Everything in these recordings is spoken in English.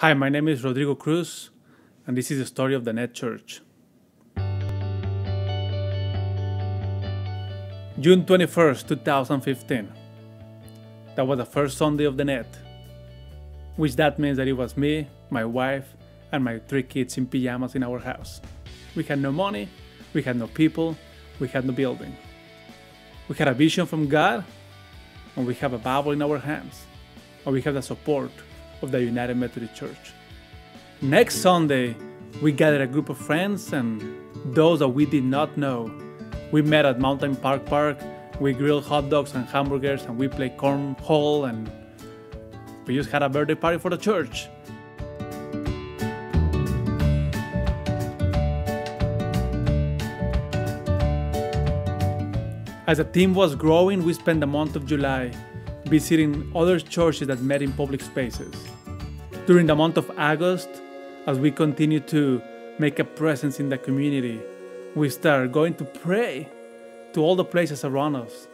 Hi, my name is Rodrigo Cruz, and this is the story of the Nett Church. June 21st, 2015. That was the first Sunday of the Nett, which that means that it was me, my wife, and my three kids in pajamas in our house. We had no money, we had no people, we had no building. We had a vision from God, and we have a Bible in our hands, and we have the support of the United Methodist Church. Next Sunday, we gathered a group of friends and those that we did not know. We met at Mountain Park Park, we grilled hot dogs and hamburgers, and we played cornhole, and we just had a birthday party for the church. As the team was growing, we spent the month of July visiting other churches that met in public spaces. During the month of August, as we continue to make a presence in the community, we started going to pray to all the places around us.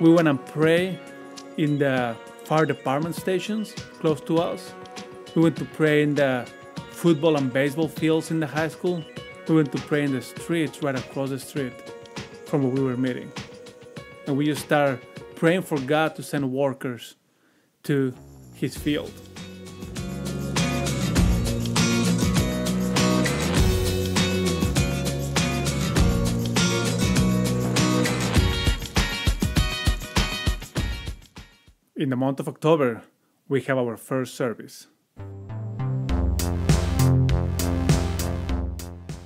We went and pray in the fire department stations close to us. We went to pray in the football and baseball fields in the high school. We went to pray in the streets right across the street from where we were meeting. And we just started praying for God to send workers to his field. In the month of October, we have our first service.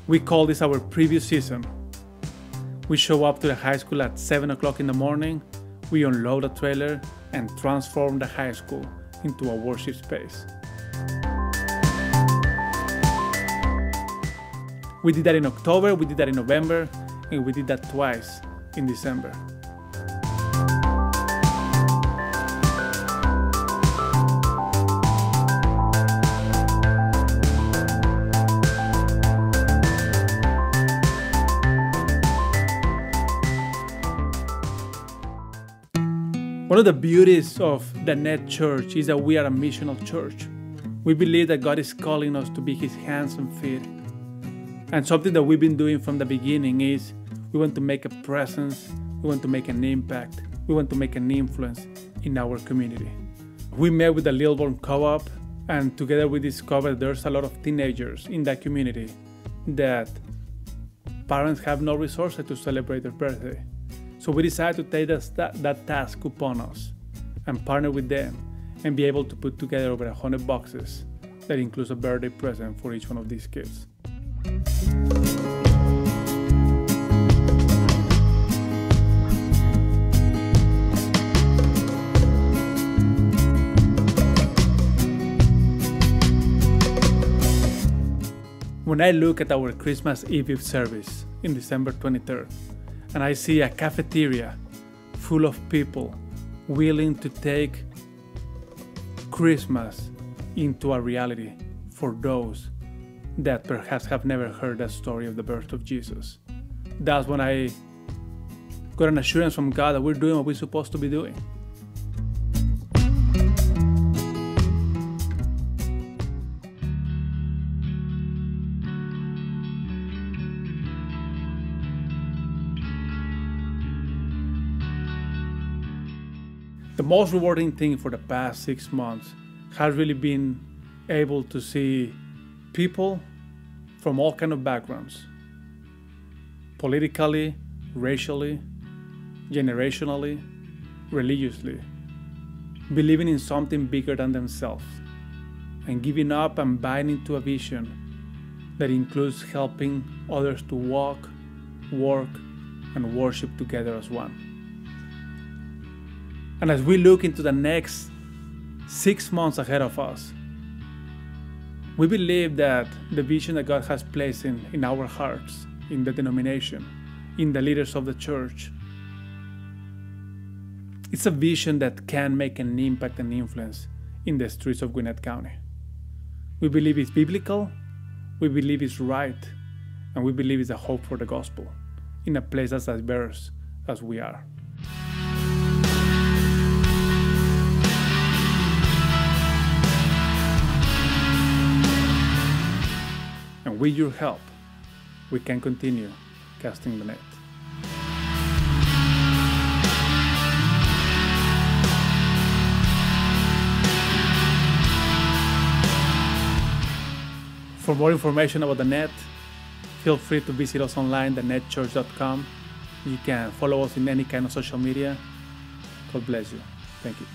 We call this our preview season. We show up to the high school at 7 o'clock in the morning, we unload a trailer and transform the high school into a worship space. We did that in October, we did that in November, and we did that twice in December. One of the beauties of the Nett Church is that we are a missional church. We believe that God is calling us to be His hands and feet. And something that we've been doing from the beginning is we want to make a presence, we want to make an impact, we want to make an influence in our community. We met with the Lilburn Co op, and together we discovered there's a lot of teenagers in that community that parents have no resources to celebrate their birthday. So we decided to take that, that task upon us and partner with them and be able to put together over 100 boxes that includes a birthday present for each one of these kids. When I look at our Christmas Eve service in December 23rd, and I see a cafeteria full of people willing to take Christmas into a reality for those that perhaps have never heard the story of the birth of Jesus. That's when I got an assurance from God that we're doing what we're supposed to be doing. The most rewarding thing for the past six months has really been able to see people from all kind of backgrounds politically racially generationally religiously believing in something bigger than themselves and giving up and buying into a vision that includes helping others to walk work and worship together as one and as we look into the next six months ahead of us, we believe that the vision that God has placed in, in our hearts, in the denomination, in the leaders of the church, it's a vision that can make an impact and influence in the streets of Gwinnett County. We believe it's biblical, we believe it's right, and we believe it's a hope for the gospel in a place as diverse as we are. With your help, we can continue casting the net. For more information about the Nett, feel free to visit us online, thenetchurch.com. You can follow us in any kind of social media. God bless you. Thank you.